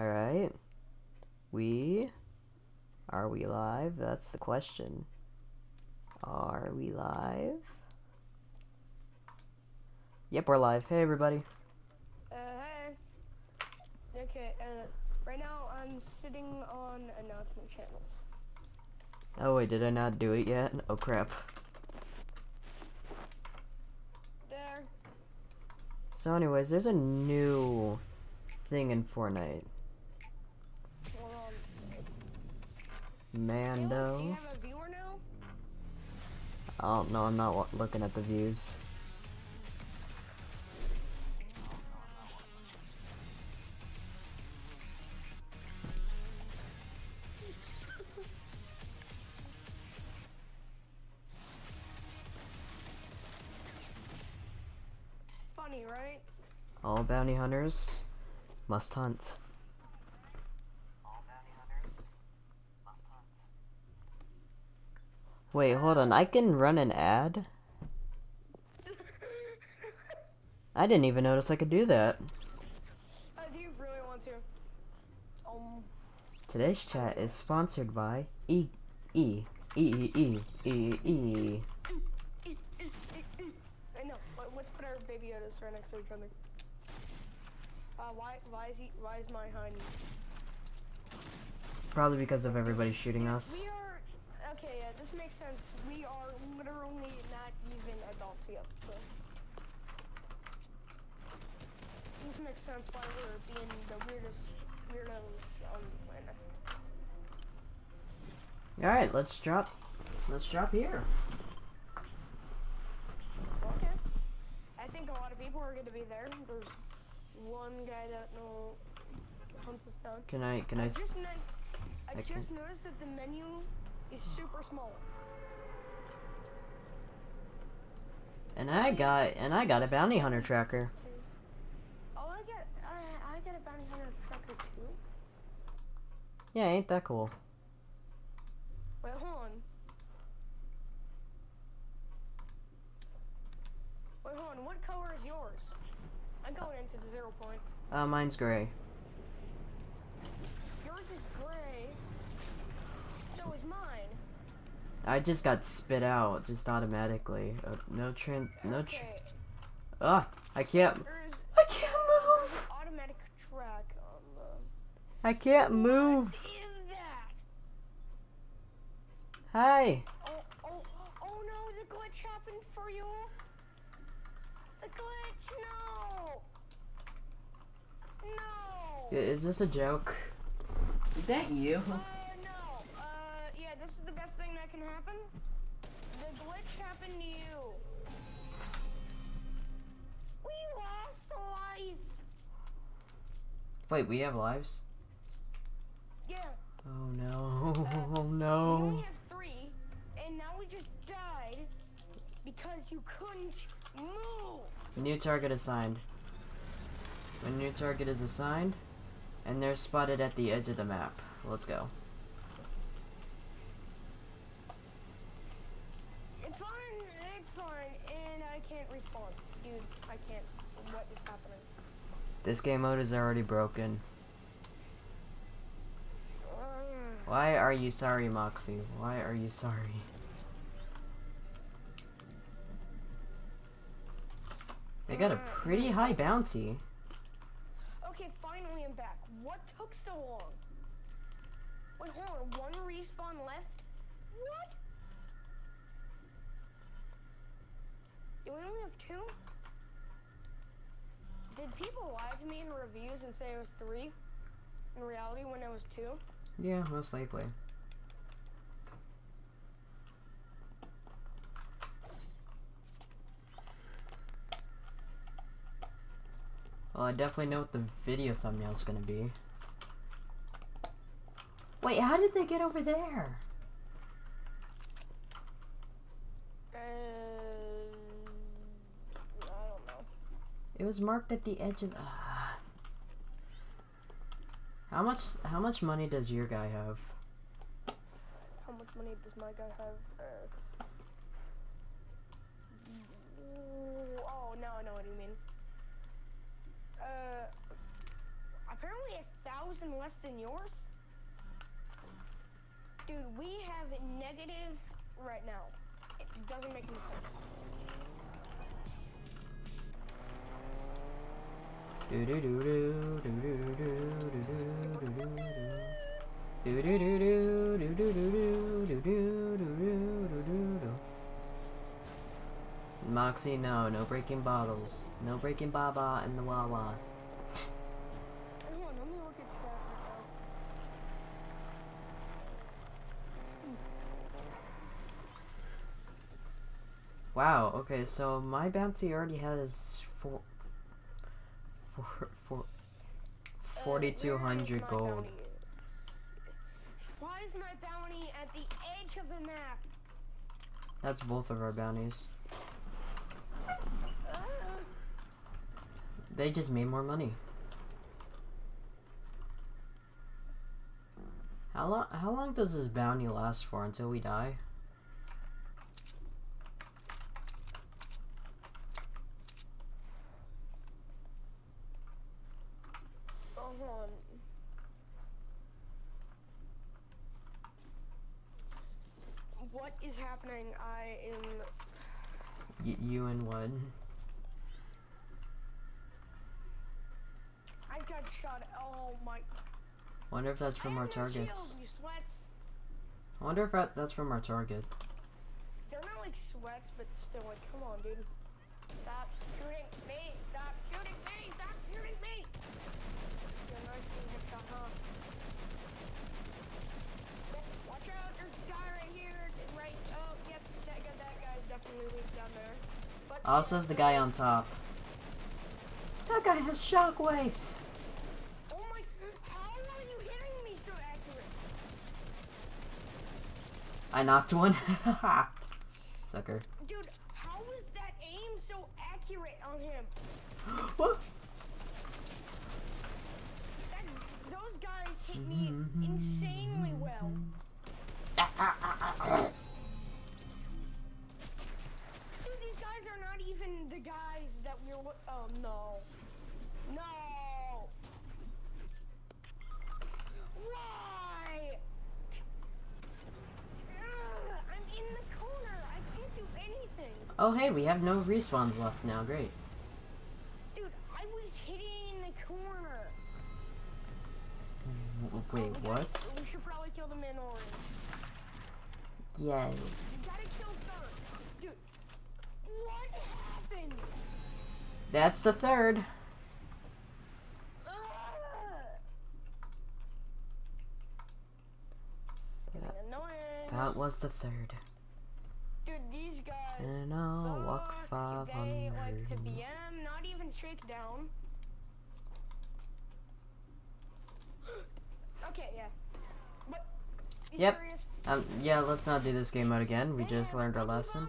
Alright. We. Are we live? That's the question. Are we live? Yep, we're live. Hey, everybody. Uh, hey. Okay, uh, right now I'm sitting on announcement channels. Oh, wait, did I not do it yet? Oh, crap. There. So, anyways, there's a new thing in Fortnite. Hold on. Caleb, do Mando. you have a viewer now? Oh, no, I'm not looking at the views. Funny, right? All bounty hunters must hunt. Wait, hold on. I can run an ad? I didn't even notice I could do that. Uh, do you really want to? Um, Today's chat is sponsored by E E E E E E. I know. Let's put our baby Yodas right next to each other. Uh, why, why is he, why is my hiding? Probably because of everybody shooting us. We are, this makes sense. We are literally not even adults yet, so. This makes sense why we're being the weirdest weirdos on the planet. Alright, let's drop let's drop here. Okay. I think a lot of people are gonna be there. There's one guy that no hunts us down. Can I can I just I, I just noticed that the menu is super small. and I got and I got a bounty hunter tracker. Oh, I get I I get a bounty hunter tracker too. Yeah, ain't that cool? Wait, hold on. Wait, hold on. What color is yours? I'm going into the zero point. Uh mine's gray. Yours is gray. So is mine. I just got spit out just automatically. Uh, no tran no tr Okay. Ah, I can't I can't move. automatic track on the. I can't move. What is that? Hi. Oh, oh, oh no! The glitch happened for you. The glitch, no. No. Is this a joke? Is that you? Uh, no. Uh, yeah, this is the best thing that can happen. The glitch happened to you. We lost a life. Wait, we have lives? Yeah. Oh no. Uh, oh no. We only have three, and now we just died because you couldn't move. New target assigned. When new target is assigned, and they're spotted at the edge of the map. Let's go. It's fine. It's fine, and I can't respawn, dude. I can't. What is happening? This game mode is already broken. Why are you sorry, Moxie? Why are you sorry? They got a pretty high bounty. Okay, finally I'm back. What took so long? Wait, hold on. One respawn left? What? Do we only have two? Did people lie to me in reviews and say it was three? In reality, when it was two? Yeah, most likely. Well, I definitely know what the video thumbnail is gonna be. Wait, how did they get over there? Uh, It was marked at the edge of. Ah. How much? How much money does your guy have? How much money does my guy have? Uh, oh, now I know what you mean. Uh, apparently a thousand less than yours? Dude, we have negative right now. It doesn't make any sense. Moxie, no, no breaking bottles. No breaking Baba in the Wawa. Wow, okay, so my bounty already has four, four, four, Uh, where is 4,200 my gold. Why is my bounty at the edge of the map? That's both of our bounties. Uh, They just made more money. How long? How long does this bounty last for until we die? oh, hold on. What is happening? I am. Y- you and what? I got shot. Oh my. Wonder if that's from our shield, targets. You sweats. I wonder if that, that's from our target. They're not like sweats, but still, like, come on, dude. Stop shooting me! Oh, but Also, is the guy on top. That guy has shockwaves. Oh my! How are you hitting me so accurate? I knocked one. Sucker. Dude, how was that aim so accurate on him? what? That, those guys hit me mm-hmm. insanely well. Ah, ah, ah, not even the guys that we're. Oh no, no. Why? Ugh, I'm in the corner. I can't do anything. Oh, hey, we have no respawns left now. Great. Dude, I was hitting the corner. Wait, oh gotta- what? We should probably kill the man orange. Yay. That's the third. Ugh. Yeah, Getting annoying. That was the third. Dude, these guys. And I'll walk suck. They like to 500. BM, not even shakedown. okay, yeah. But. Yep. Serious? Um, yeah, let's not do this game mode again. We just learned our Bubble lesson.